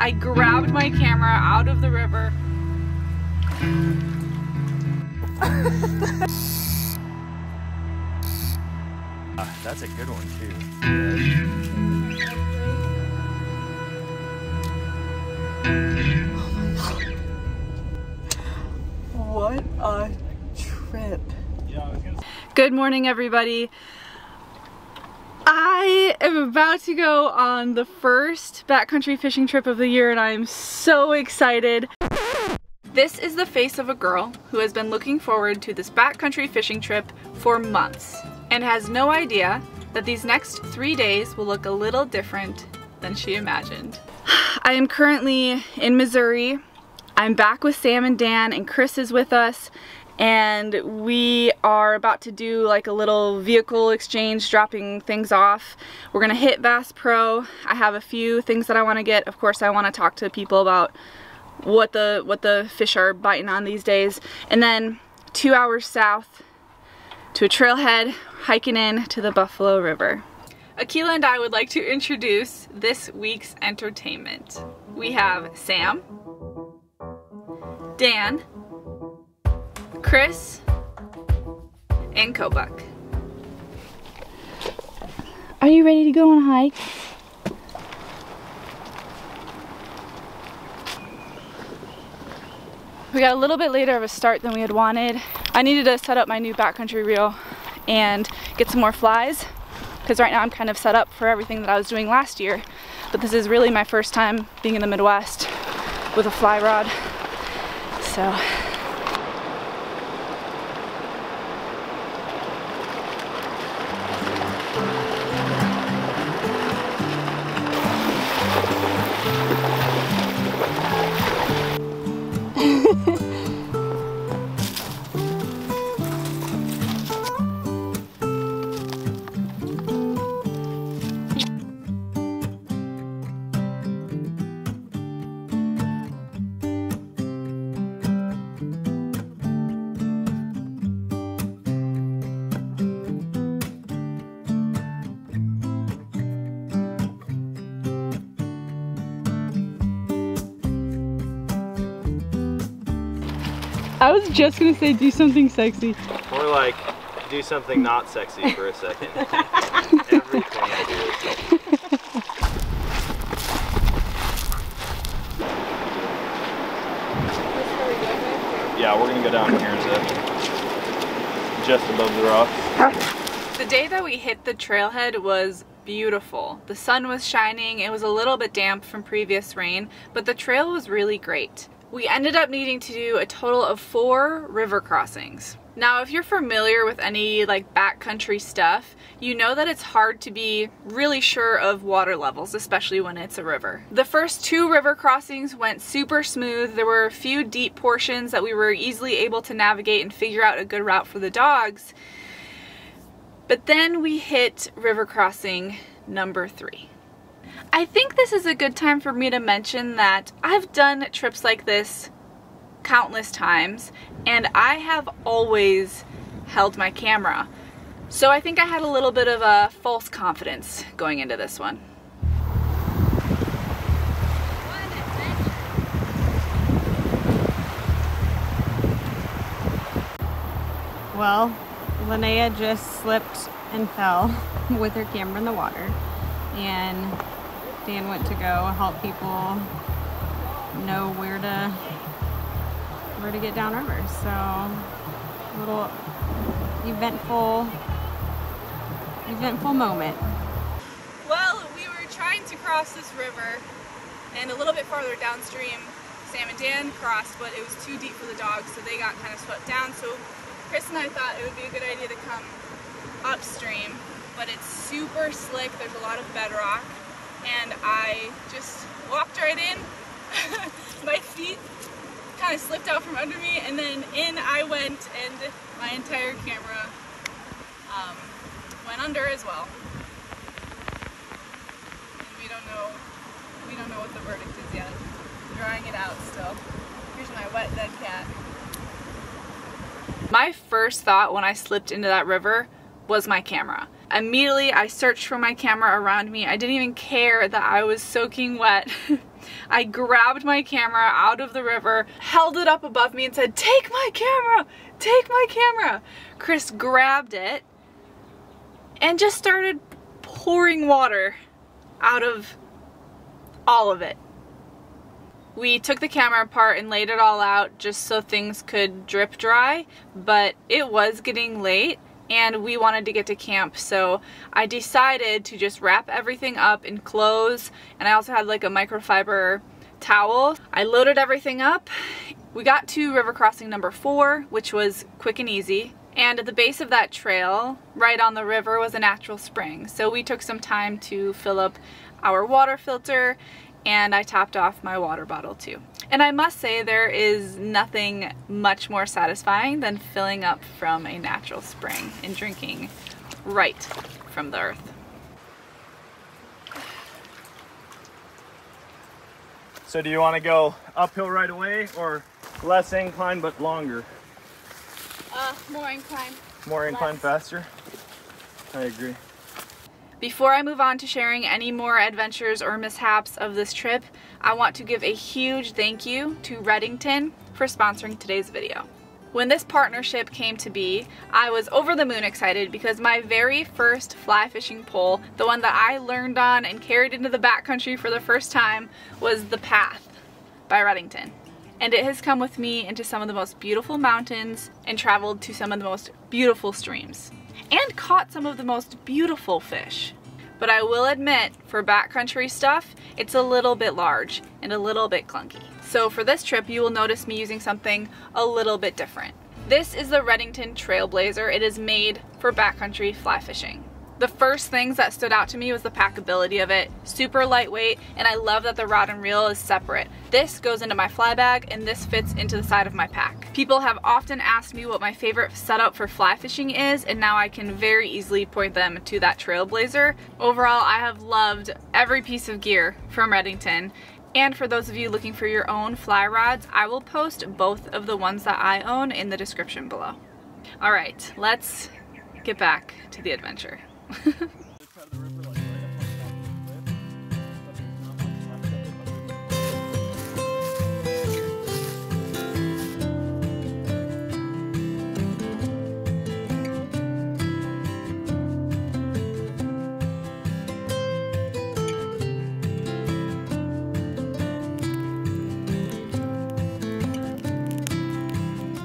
I grabbed my camera out of the river. Ah, that's a good one too. What a trip. Good morning everybody. Am about to go on the first backcountry fishing trip of the year and I am so excited. This is the face of a girl who has been looking forward to this backcountry fishing trip for months and has no idea that these next three days will look a little different than she imagined. I am currently in Missouri. I'm back with Sam and Dan and Chris is with us and we are about to do like a little vehicle exchange dropping things off. We're gonna hit Bass Pro. I have a few things that I wanna get. Of course I wanna talk to people about what the what the fish are biting on these days. And then two hours south to a trailhead hiking in to the Buffalo River. Akela and I would like to introduce this week's entertainment. We have Sam, Dan, Chris, and Kobuk. Are you ready to go on a hike? We got a little bit later of a start than we had wanted. I needed to set up my new backcountry reel and get some more flies because right now I'm kind of set up for everything that I was doing last year. But this is really my first time being in the Midwest with a fly rod. So I was just gonna say do something sexy. Or like, do something not sexy for a second. Everything I do is sexy. Yeah, we're gonna go down here in a. Just above the rocks. The day that we hit the trailhead was beautiful. The sun was shining, it was a little bit damp from previous rain, but the trail was really great. We ended up needing to do a total of four river crossings. Now, if you're familiar with any like backcountry stuff, you know that it's hard to be really sure of water levels, especially when it's a river. The first two river crossings went super smooth. There were a few deep portions that we were easily able to navigate and figure out a good route for the dogs. But then we hit river crossing number three. I think this is a good time for me to mention that I've done trips like this countless times and I have always held my camera. So I think I had a little bit of a false confidence going into this one. Well, Linnea just slipped and fell with her camera in the water. And Dan went to go help people know where to where to get downriver. So a little eventful eventful moment. Well, we were trying to cross this river and a little bit farther downstream Sam and Dan crossed, but it was too deep for the dogs, so they got kind of swept down. So Chris and I thought it would be a good idea to come upstream, but it's super slick. There's a lot of bedrock, and I just walked right in. my feet kind of slipped out from under me, and then in I went, and my entire camera um, went under as well. And we don't know, we don't know what the verdict is yet. Drying it out still. Here's my wet dead cat. My first thought when I slipped into that river was my camera. Immediately, I searched for my camera around me. I didn't even care that I was soaking wet. I grabbed my camera out of the river, held it up above me and said, take my camera, take my camera. Chris grabbed it and just started pouring water out of all of it. We took the camera apart and laid it all out just so things could drip dry, but it was getting late and we wanted to get to camp so I decided to just wrap everything up in clothes and I also had like a microfiber towel. I loaded everything up. We got to river crossing number four which was quick and easy and at the base of that trail right on the river was a natural spring so we took some time to fill up our water filter and I topped off my water bottle too. And I must say there is nothing much more satisfying than filling up from a natural spring and drinking right from the earth. So do you want to go uphill right away or less incline but longer? Uh, more incline. More incline faster? I agree. Before I move on to sharing any more adventures or mishaps of this trip, I want to give a huge thank you to Redington for sponsoring today's video. When this partnership came to be, I was over the moon excited because my very first fly fishing pole, the one that I learned on and carried into the backcountry for the first time, was The Path by Redington. And it has come with me into some of the most beautiful mountains and traveled to some of the most beautiful streams and caught some of the most beautiful fish. But I will admit, for backcountry stuff, it's a little bit large and a little bit clunky. So for this trip, you will notice me using something a little bit different. This is the Redington Trailblazer. It is made for backcountry fly fishing. The first things that stood out to me was the packability of it. Super lightweight, and I love that the rod and reel is separate. This goes into my fly bag, and this fits into the side of my pack. People have often asked me what my favorite setup for fly fishing is, and now I can very easily point them to that Trailblazer. Overall, I have loved every piece of gear from Redington, and for those of you looking for your own fly rods, I will post both of the ones that I own in the description below. All right, let's get back to the adventure.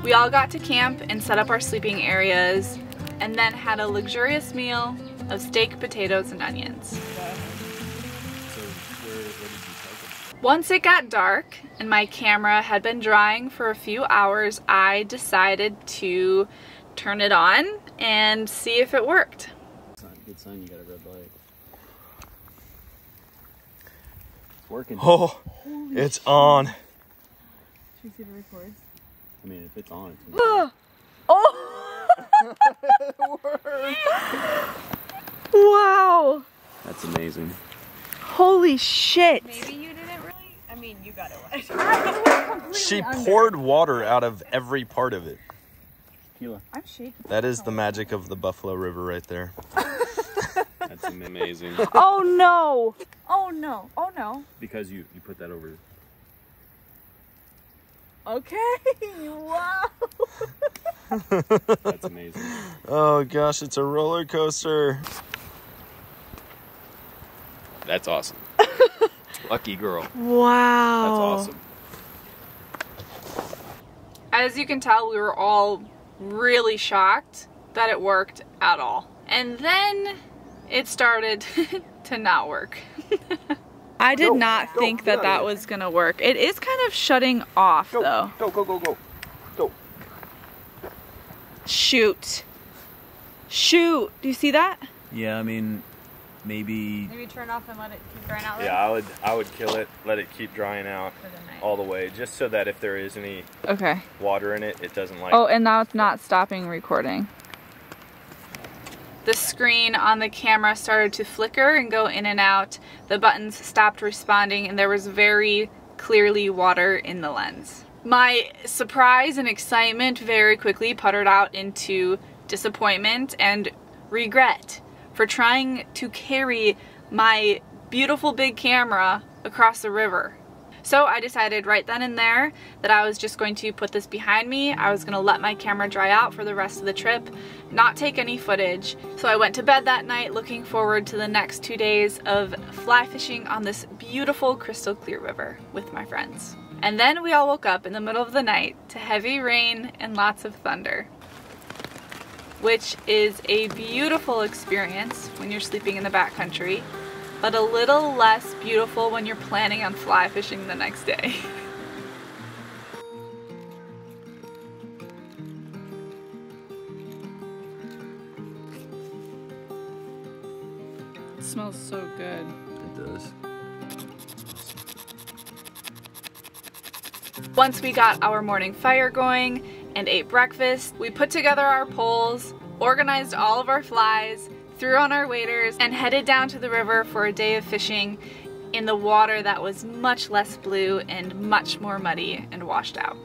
We all got to camp and set up our sleeping areas and then had a luxurious meal of steak, potatoes, and onions. Once it got dark and my camera had been drying for a few hours, I decided to turn it on and see if it worked. Good sign you got a red light. It's working. Oh, it's on. Should we see the record? I mean, if it's on, it's oh! gonna Oh! wow! That's amazing. Holy shit! Maybe you didn't really. I mean, you got it wet. She poured water out of every part of it. Tequila. I'm shaking. That is the magic of the Buffalo River right there. That's amazing. Oh no! Oh no! Oh no! because you, you put that over. Okay! Wow! That's amazing. Oh gosh, it's a roller coaster. That's awesome. Lucky girl. Wow! That's awesome. As you can tell, we were all really shocked that it worked at all. And then it started to not work. I did Go, not go, think get that that was gonna work. It is kind of shutting off Go, though. go, go, go, go. Go. Shoot. Shoot. Do you see that? Yeah, I mean, maybe. Maybe turn off and let it keep drying out. Yeah, I would I would kill it, let it keep drying out the all the way, just so that if there is any Okay. water in it, it doesn't like Oh, and now it's not stopping recording. The screen on the camera started to flicker and go in and out. The buttons stopped responding and there was very clearly water in the lens. My surprise and excitement very quickly puttered out into disappointment and regret for trying to carry my beautiful big camera across the river. So I decided right then and there that I was just going to put this behind me. I was gonna let my camera dry out for the rest of the trip, not take any footage. So I went to bed that night looking forward to the next two days of fly fishing on this beautiful crystal clear river with my friends. And then we all woke up in the middle of the night to heavy rain and lots of thunder which is a beautiful experience when you're sleeping in the backcountry, but a little less beautiful when you're planning on fly fishing the next day. it smells so good. It does. Once we got our morning fire going and ate breakfast, we put together our poles, organized all of our flies, threw on our waders, and headed down to the river for a day of fishing in the water that was much less blue and much more muddy and washed out.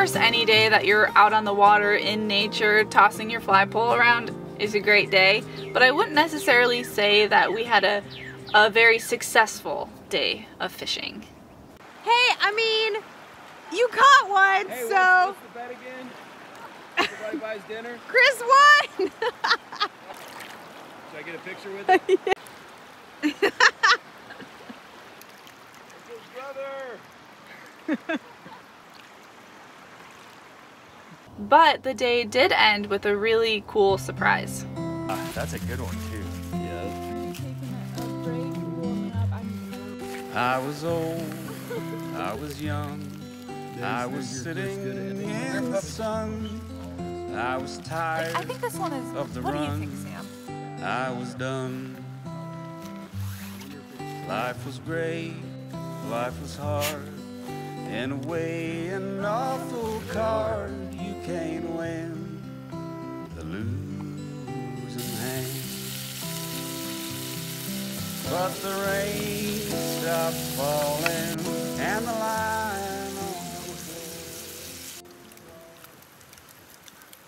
Course, any day that you're out on the water in nature, tossing your fly pole around is a great day, but I wouldn't necessarily say that we had a, a very successful day of fishing. Hey, I mean, you caught one, so the bet again? Everybody buys dinner. Chris won. Should I get a picture with it? brother. But the day did end with a really cool surprise. Ah, that's a good one too. Yeah. I was old, I was young, I was sitting in the sun. I was tired I think this one is. of the what do you run. think, Sam? I was done. Life was great, life was hard. In a way, an awful card you can't win. The losing hand. But the rain stopped falling and the line on the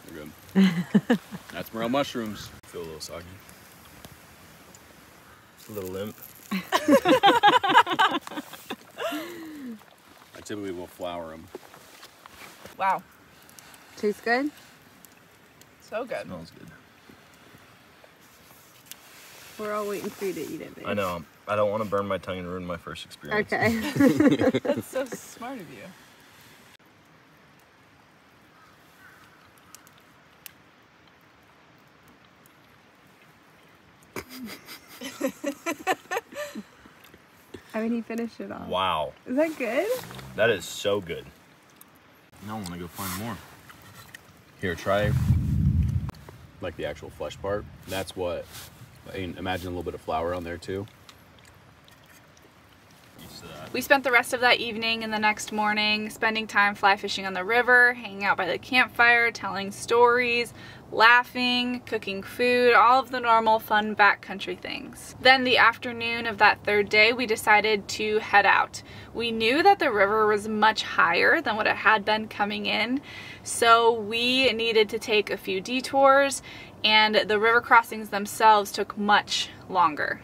We're good. That's morel mushrooms. Feel a little soggy. A little limp. I typically will flour them. Wow, Tastes good. so good. Smells good. We're all waiting for you to eat it. Babe. I know. I don't want to burn my tongue and ruin my first experience. Okay. That's so smart of you. I mean, he finished it off. Wow. Is that good? That is so good. Now I want to go find more. Here, try like the actual flesh part. That's what. I mean, imagine a little bit of flour on there too. We spent the rest of that evening and the next morning spending time fly fishing on the river, hanging out by the campfire, telling stories, laughing, cooking food, all of the normal fun backcountry things. Then the afternoon of that third day, we decided to head out. We knew that the river was much higher than what it had been coming in, so we needed to take a few detours and the river crossings themselves took much longer.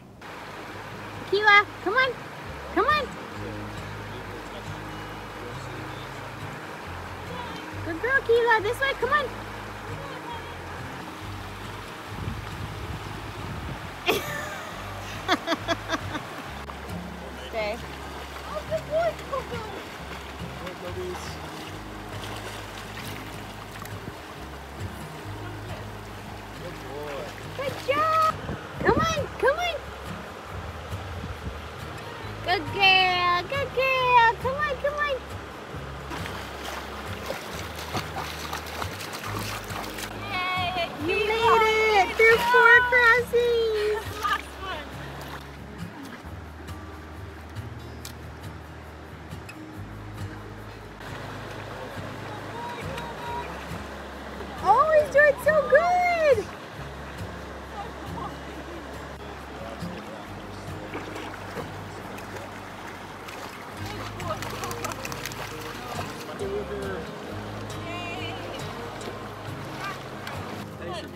Keela, come on. Come on. Good girl, Keela. This way. Come on. Stay. Oh, good boy. Good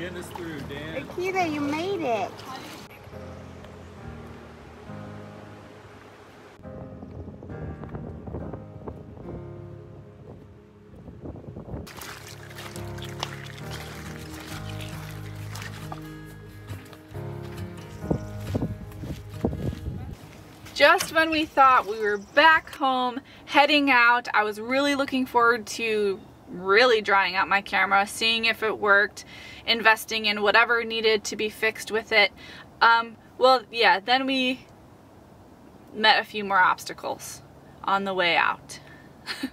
getting us through, Dan. Akela, you made it. Just when we thought we were back home, heading out, I was really looking forward to really drying out my camera, seeing if it worked, investing in whatever needed to be fixed with it. Um, well, yeah, then we met a few more obstacles on the way out. you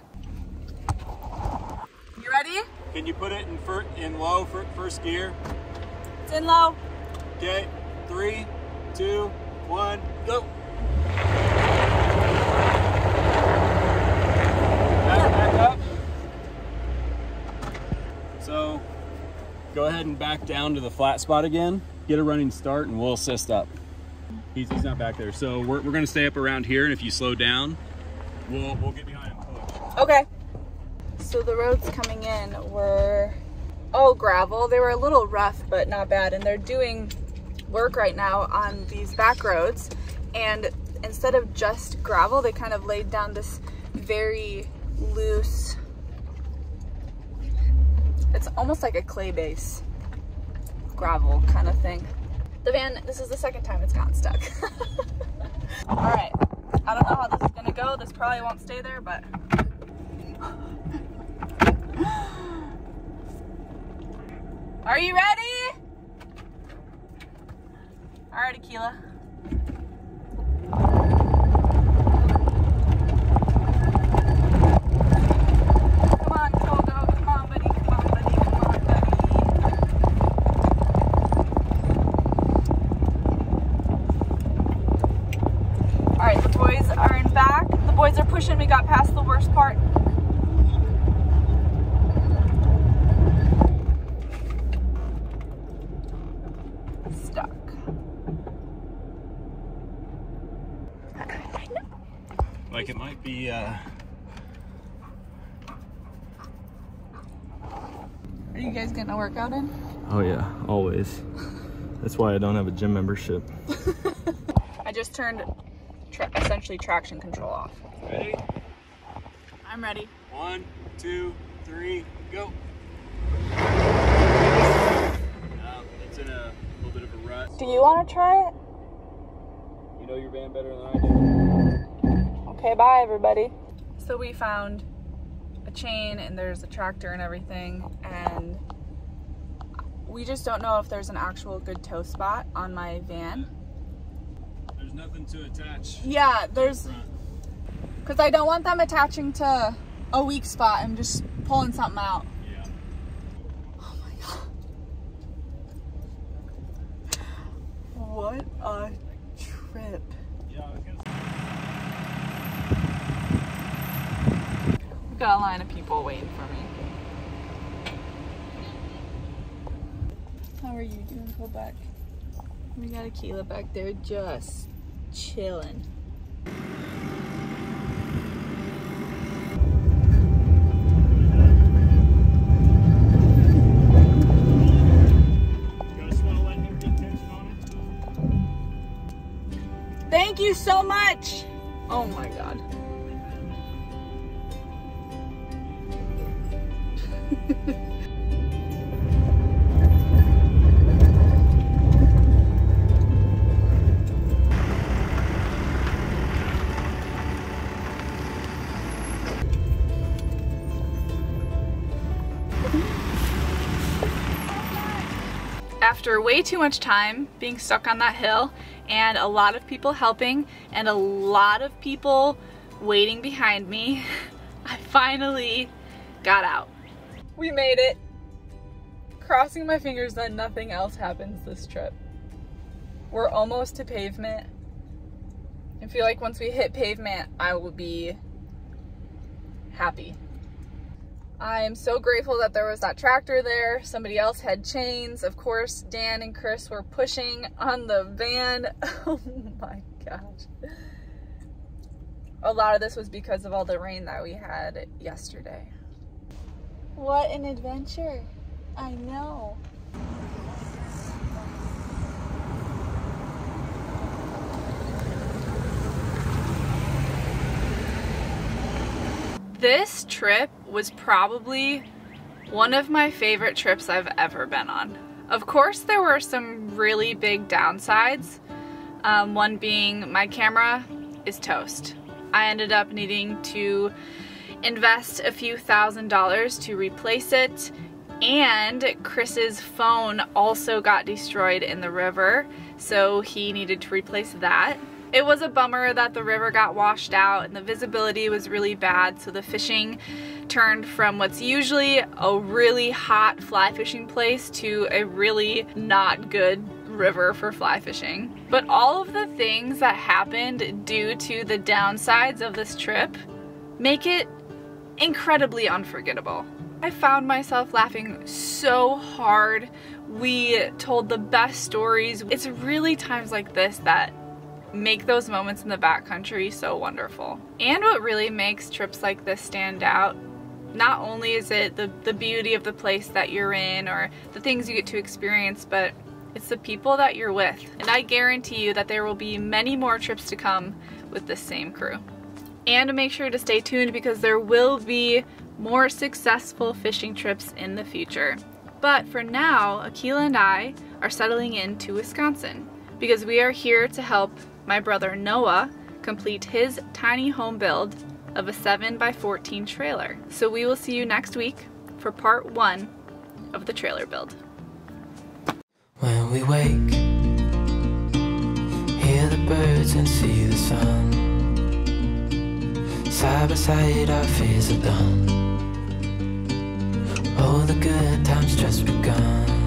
ready? Can you put it in fir- in low for first gear? It's in low. Okay, three, two, one, go. Back, back up. So, go ahead and back down to the flat spot again. Get a running start, and we'll assist up. He's, he's not back there. So we're, we're going to stay up around here, and if you slow down, we'll we'll get behind push. Okay. So the roads coming in were all gravel. They were a little rough, but not bad. And they're doing work right now on these back roads. And instead of just gravel, they kind of laid down this very loose, it's almost like a clay base gravel kind of thing. The van, this is the second time it's gotten stuck. all right. I don't know how this is gonna go. This probably won't stay there, but Are you ready? All right, Akela. Come on, Toto. Come on, buddy. Come on, buddy. Come on, buddy. All right, the boys are in back. The boys are pushing. We got past the worst part. Stuck. Like it might be. Uh, Are you guys getting a workout in? oh yeah, always. That's why I don't have a gym membership. I just turned tra- essentially traction control off. Ready? I'm ready. One, two, three, go. Um, it's in a little bit of a rut. Do you want to try it? You know your van better than I do. Okay, bye everybody. So we found a chain and there's a tractor and everything and we just don't know if there's an actual good tow spot on my van. There's nothing to attach. Yeah, there's because I don't want them attaching to a weak spot and just pulling something out. Yeah. Oh my god. What a trip. Yeah, I was We've got a line of people waiting for me. How are you doing, Kobuk? We got Akela back there just chilling. Thank you so much! Oh my god. After way too much time being stuck on that hill and a lot of people helping and a lot of people waiting behind me, I finally got out. We made it. Crossing my fingers that nothing else happens this trip. We're almost to pavement. I feel like once we hit pavement, I will be happy. I am so grateful that there was that tractor there. Somebody else had chains. Of course, Dan and Chris were pushing on the van. Oh my gosh. A lot of this was because of all the rain that we had yesterday. What an adventure. I know. This trip was probably one of my favorite trips I've ever been on. Of course, there were some really big downsides. Um, one being my camera is toast. I ended up needing to invest a few thousand dollars to replace it and Chris's phone also got destroyed in the river so he needed to replace that. It was a bummer that the river got washed out and the visibility was really bad so the fishing turned from what's usually a really hot fly fishing place to a really not good river for fly fishing. But all of the things that happened due to the downsides of this trip make it incredibly unforgettable. I found myself laughing so hard. We told the best stories. It's really times like this that make those moments in the backcountry so wonderful. And what really makes trips like this stand out, not only is it the, the beauty of the place that you're in or the things you get to experience, but it's the people that you're with. And I guarantee you that there will be many more trips to come with this same crew. And make sure to stay tuned because there will be more successful fishing trips in the future. But for now, Akela and I are settling into Wisconsin because we are here to help my brother Noah complete his tiny home build of a 7 by 14 trailer. So we will see you next week for part one of the trailer build. When we wake, hear the birds and see the sun. Side by side, our fears are done. All the good times just begun.